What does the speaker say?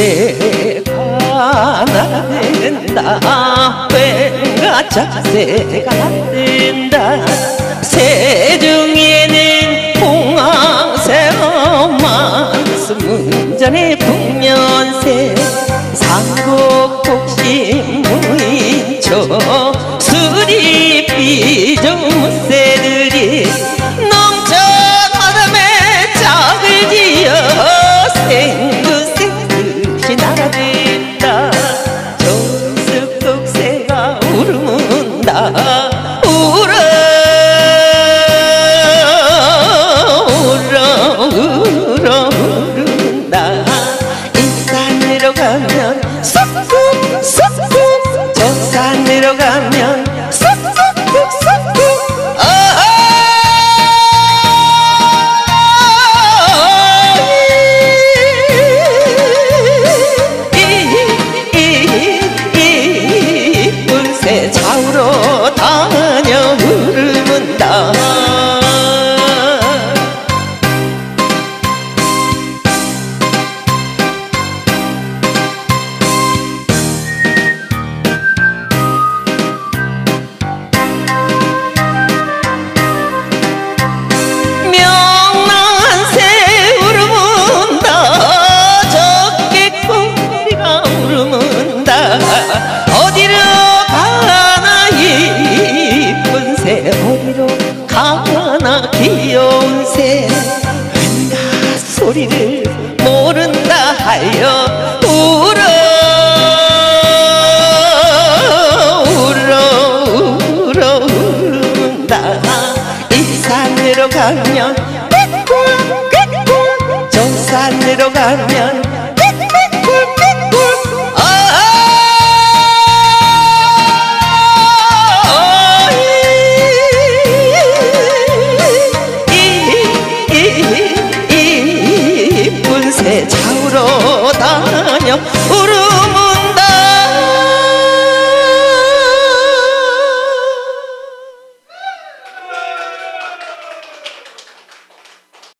새가 날아댄다 왠가 자세가 안된다. 새중에는 봉황새만 스문전의 풍년새 삼국복심 무인초 가면 쏙쏙 쏙쏙 저 산으로 가면 새 좌우로 다녀 흐르문다 소리를 모른다 하여 울어 울어 울어 울는다 이 산으로 가면 저 산으로 가면 세차우러 다녀. 울음